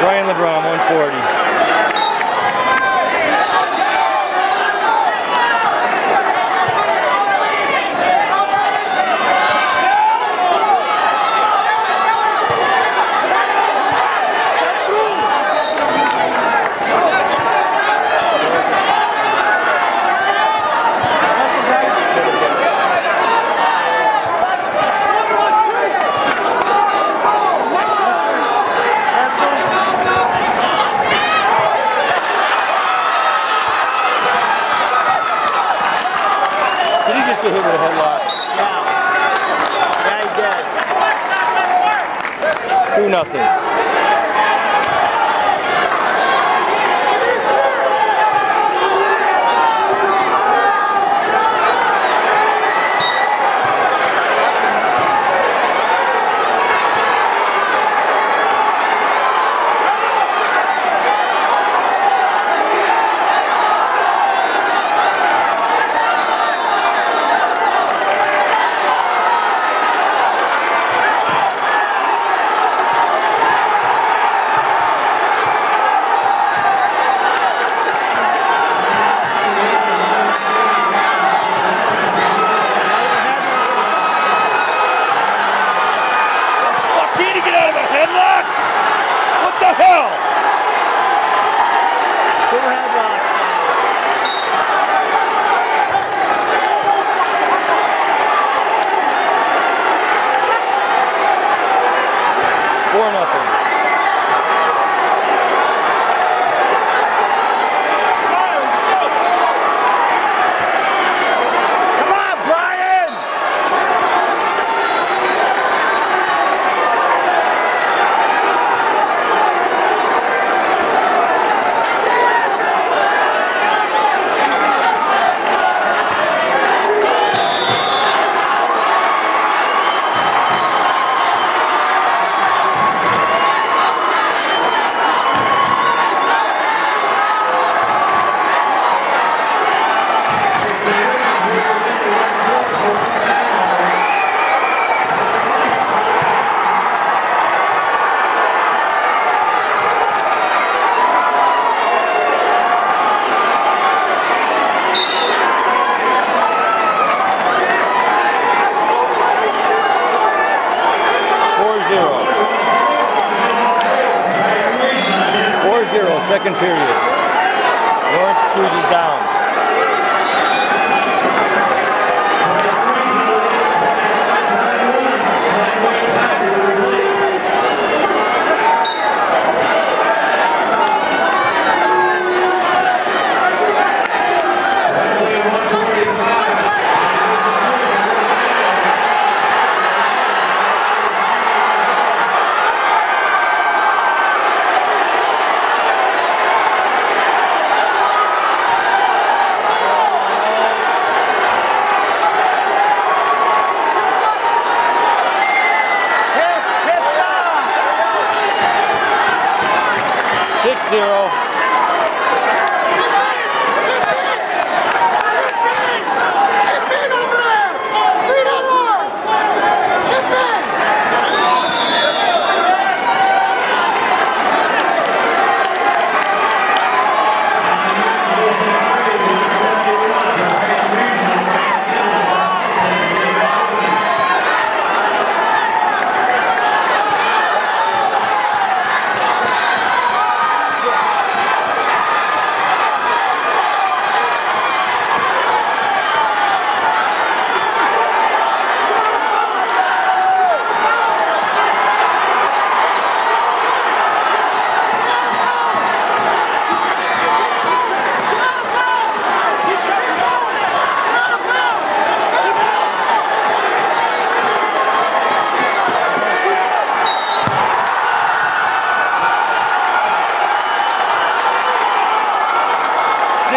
Bryan LeBron, 140. Did he just get hit with a headlock? Yeah, he did. Two nothing. The hell? Second period. Lawrence Cruz is down. Six zero.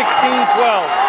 Sixteen twelve.